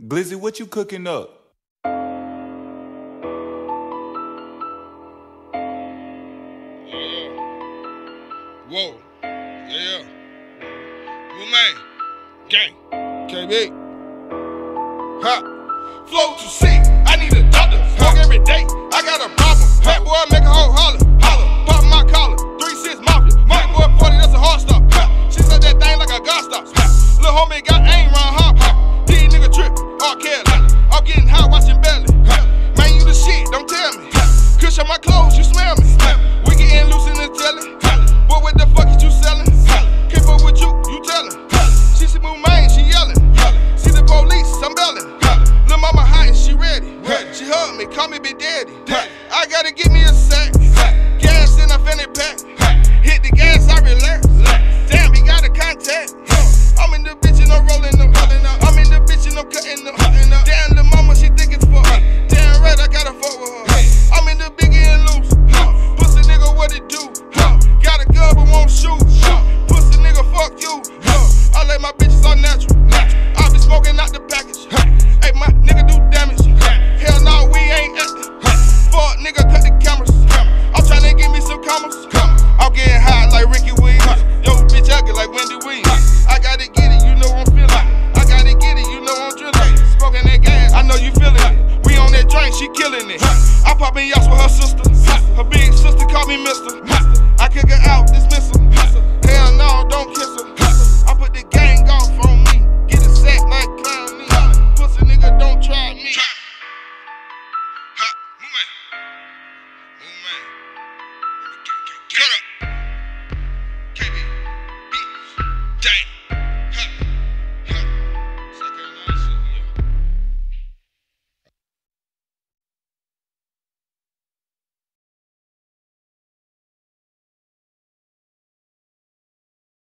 Glizzy, what you cooking up? Yeah. Whoa. Yeah. Blue man. Gang. KB. Ha. Flow to sick. I need a doctor. Fuck every day. I got a problem. Fat boy, man. gotta get commas. I'm getting hot like Ricky Williams. Yo, bitch, I get like Wendy Williams. I gotta get it, you know I'm feeling it. I gotta get it, you know I'm drilling Smoking that gas, I know you feeling it. We on that drink, she killing it. I pop in yachts with her sister. Her big sister call me mister. I kick her out.